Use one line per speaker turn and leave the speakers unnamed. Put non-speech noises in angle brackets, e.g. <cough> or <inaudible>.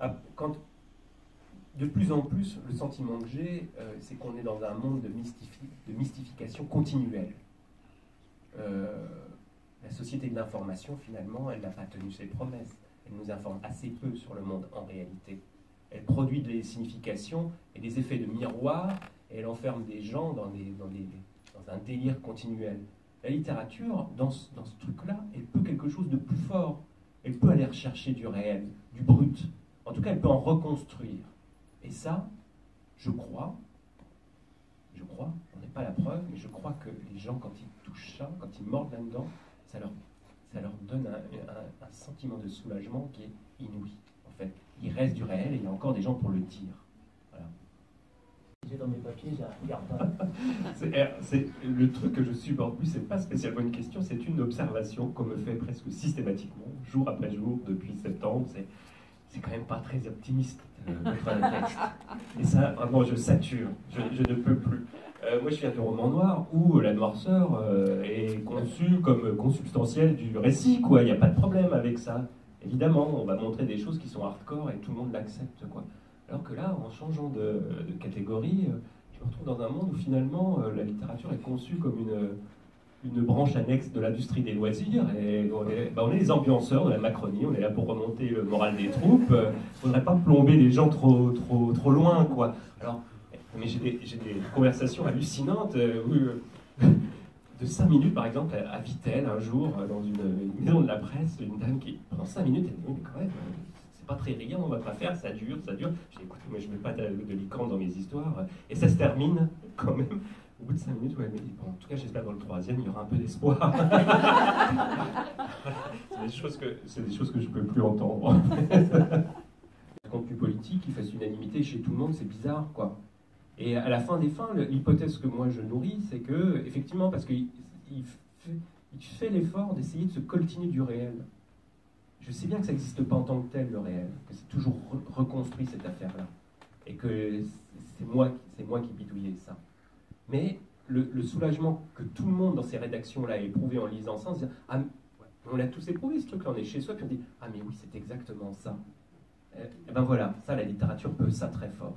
Ah, de plus en plus, le sentiment que j'ai, euh, c'est qu'on est dans un monde de, de mystification continuelle. Euh, la société de l'information, finalement, elle n'a pas tenu ses promesses. Elle nous informe assez peu sur le monde en réalité. Elle produit des significations et des effets de miroir, et elle enferme des gens dans un délire continuel. La littérature, dans ce, dans ce truc-là, elle peut quelque chose de plus fort. Elle peut aller rechercher du réel, du brut. En tout cas, elle peut en reconstruire. Et ça, je crois, je crois, on n'est pas la preuve, mais je crois que les gens, quand ils touchent ça, quand ils mordent là-dedans, ça leur, ça leur donne un, un, sentiment de soulagement qui est inouï. En fait, il reste du réel et il y a encore des gens pour le dire. Voilà.
J'ai dans mes papiers, j'ai un <laughs>
c'est le truc que je supporte plus, c'est pas spécialement une question, c'est une observation qu'on me fait presque systématiquement, jour après jour, depuis septembre. C'est c'est quand même pas très optimiste euh, <laughs> le texte. Et ça, vraiment, je sature, je, ne peux plus. Euh, moi, je viens du roman noir où la noirceur euh, est conçue comme consubstantielle du récit, quoi. Il n'y a pas de problème avec ça. Évidemment, on va montrer des choses qui sont hardcore et tout le monde l'accepte, quoi. Alors que là, en changeant de, de, catégorie, je me retrouve dans un monde où finalement la littérature est conçue comme une une branche annexe de l'industrie des loisirs. Et on est, bah, on est, les ambianceurs de la Macronie, on est là pour remonter le moral des troupes. Il ne faudrait pas plomber les gens trop, trop, trop loin, quoi. Alors, mais j'ai des, des, conversations hallucinantes euh, euh, <laughs> de 5 minutes, par exemple, à Vitel, un jour, euh, dans une, maison de la presse, une dame qui, pendant 5 minutes, elle dit Mais quand même, c'est pas très riant, on va pas faire, ça dure, ça dure. Dis Écoute, moi je mets pas de, de dans mes histoires. Et ça se termine quand même bout de cinq minutes, ouais, mais bon, en tout cas, j'espère que dans le troisième, il y aura un peu d'espoir. <laughs> c'est des choses que c'est des choses que je ne peux plus entendre. <laughs> Un contenu politique, il fasse unanimité chez tout le monde, c'est bizarre, quoi. Et à la fin des fins, l'hypothèse que moi je nourris, c'est que, effectivement, parce qu'il il fait, il fait l'effort d'essayer de se coltiner du réel. Je sais bien que ça n'existe pas en tant que tel, le réel, que c'est toujours reconstruit cette affaire-là. Et que c'est moi, moi qui bidouillais ça. Mais le, soulagement que tout le monde dans ces rédactions-là a éprouvé en lisant ça, on Ah, on l'a tous éprouvé ce truc-là, on est chez soi, puis on dit Ah, mais oui, c'est exactement ça. Eh, et ben voilà, ça, la littérature peut ça très fort.